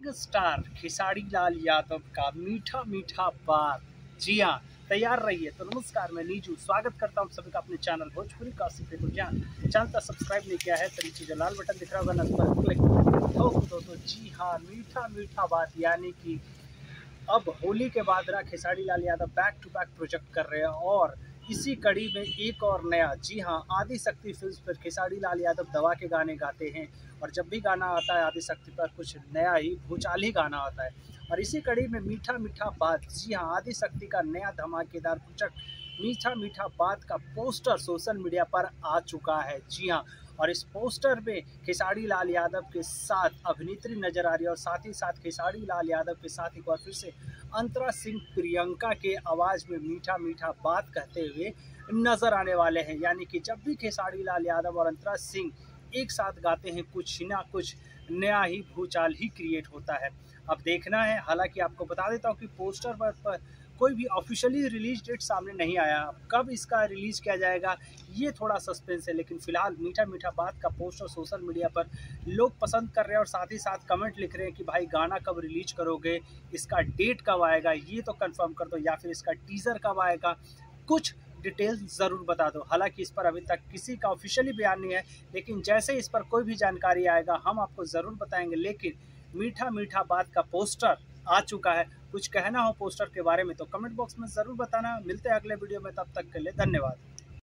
Star Khesari Lal Yadav का मीठा मीठा बात जी हाँ तैयार रहिए। तो नमस्कार मैं नीजू। स्वागत करता हूँ सभी का अपने चैनल भोजपुरी काशी पे। ज्ञान चैनल का सब्सक्राइब नहीं किया है तो नीचे जो लाल बटन दिख रहा होगा ना उस क्लिक तो, तो, तो जी हाँ मीठा मीठा बात यानी कि अब होली के बाद ना Khesari Lal Yadav. Back to back project कर रहे हैं और इसी कड़ी में एक और नया। जी हाँ आदि शक्ति फ़िल्म पर खेसारी लाल यादव दवा के गाने गाते हैं और जब भी गाना आता है आदि शक्ति पर कुछ नया ही भूचाल ही गाना आता है। और इसी कड़ी में मीठा मीठा बात। जी हाँ आदि शक्ति का नया धमाकेदार प्रोजेक्ट मीठा मीठा बात का पोस्टर सोशल मीडिया पर आ चुका है। जी हाँ और इस पोस्टर में खेसारी लाल यादव के साथ अभिनेत्री नज़र आ रही है और साथ ही साथ खेसारी लाल यादव के साथ एक बार फिर से अंतरा सिंह प्रियंका के आवाज़ में मीठा मीठा बात कहते हुए नज़र आने वाले हैं। यानी कि जब भी खेसारी लाल यादव और अंतरा सिंह एक साथ गाते हैं कुछ ना कुछ नया ही भूचाल ही क्रिएट होता है। अब देखना है हालाँकि आपको बता देता हूँ कि पोस्टर पर, पर कोई भी ऑफिशियली रिलीज़ डेट सामने नहीं आया। कब इसका रिलीज़ किया जाएगा, ये थोड़ा सस्पेंस है, लेकिन फ़िलहाल मीठा मीठा बात का पोस्टर सोशल मीडिया पर लोग पसंद कर रहे हैं और साथ ही साथ कमेंट लिख रहे हैं कि भाई गाना कब रिलीज़ करोगे, इसका डेट कब आएगा, ये तो कंफर्म कर दो या फिर इसका टीज़र कब आएगा, कुछ डिटेल्स ज़रूर बता दो। हालाँकि इस पर अभी तक किसी का ऑफिशियली बयान नहीं है, लेकिन जैसे इस पर कोई भी जानकारी आएगा, हम आपको ज़रूर बताएँगे। लेकिन मीठा मीठा बात का पोस्टर आ चुका है। कुछ कहना हो पोस्टर के बारे में तो कमेंट बॉक्स में ज़रूर बताना। मिलते हैं अगले वीडियो में, तब तक के लिए धन्यवाद।